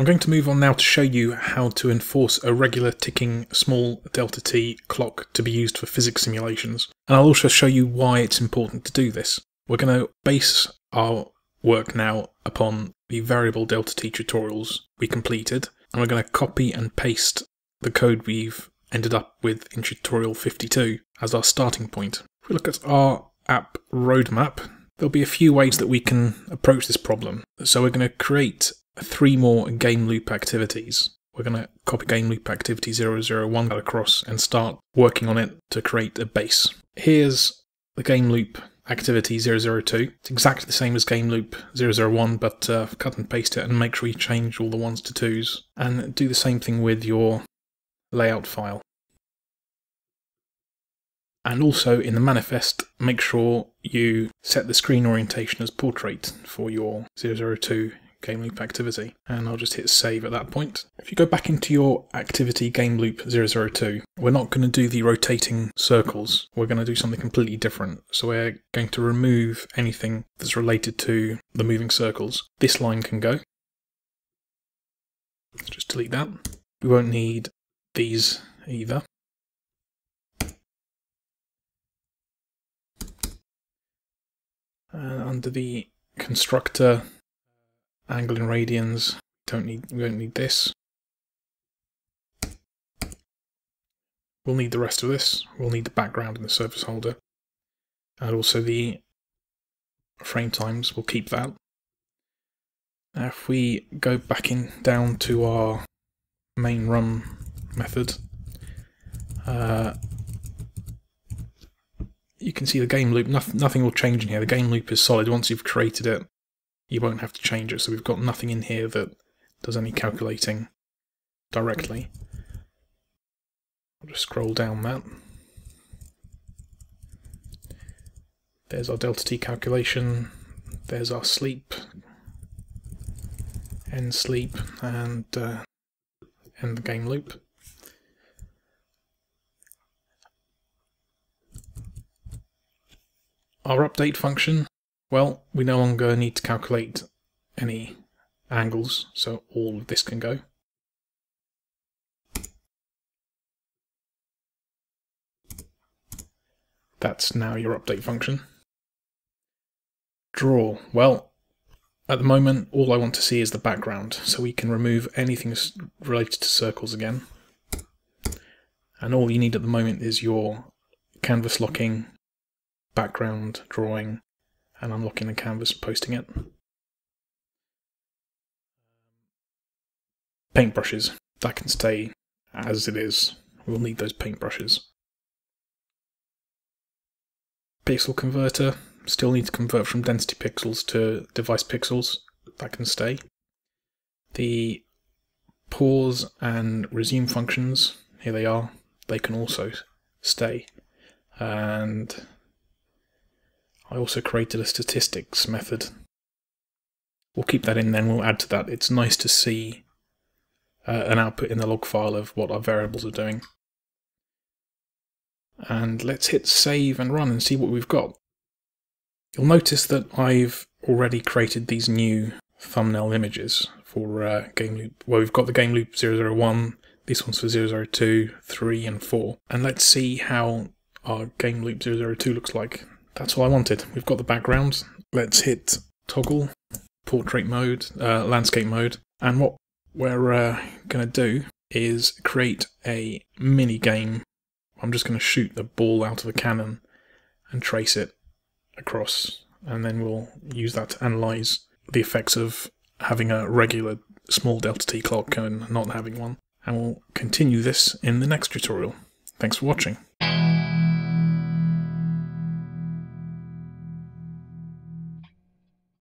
I'm going to move on now to show you how to enforce a regular ticking small delta t clock to be used for physics simulations. And I'll also show you why it's important to do this. We're going to base our work now upon the variable delta t tutorials we completed, and we're going to copy and paste the code we've ended up with in tutorial 52 as our starting point. If we look at our app roadmap, there'll be a few ways that we can approach this problem. So we're going to create three more game loop activities. We're going to copy game loop activity 001 across and start working on it to create a base. Here's the game loop activity 002. It's exactly the same as game loop 001, but uh, cut and paste it and make sure you change all the ones to twos. And do the same thing with your layout file. And also in the manifest, make sure you set the screen orientation as portrait for your 002 game loop activity. And I'll just hit save at that point. If you go back into your activity game loop 002, we're not going to do the rotating circles. We're going to do something completely different. So we're going to remove anything that's related to the moving circles. This line can go. Let's just delete that. We won't need these either. Uh, under the constructor angle in radians, don't need we don't need this. We'll need the rest of this. We'll need the background and the surface holder. And also the frame times, we'll keep that. Now if we go back in down to our main run method, uh, you can see the game loop, nothing, nothing will change in here. The game loop is solid. Once you've created it, you won't have to change it. So we've got nothing in here that does any calculating directly. I'll just scroll down that. There's our delta t calculation. There's our sleep, end sleep, and uh, end the game loop. Our update function, well, we no longer need to calculate any angles, so all of this can go. That's now your update function. Draw, well, at the moment all I want to see is the background, so we can remove anything related to circles again. And all you need at the moment is your canvas locking background drawing and unlocking the canvas and posting it. Paintbrushes, that can stay as it is. We'll need those paintbrushes. Pixel converter, still need to convert from density pixels to device pixels. That can stay. The pause and resume functions, here they are, they can also stay. And I also created a statistics method. We'll keep that in then, we'll add to that. It's nice to see uh, an output in the log file of what our variables are doing. And let's hit save and run and see what we've got. You'll notice that I've already created these new thumbnail images for uh, game loop. Well, we've got the game loop 001, this one's for 002, 3 and 4. And let's see how our game loop 002 looks like. That's all I wanted. We've got the background. Let's hit toggle, portrait mode, uh, landscape mode. And what we're uh, going to do is create a mini game. I'm just going to shoot the ball out of a cannon and trace it across. And then we'll use that to analyze the effects of having a regular small delta t clock and not having one. And we'll continue this in the next tutorial. Thanks for watching.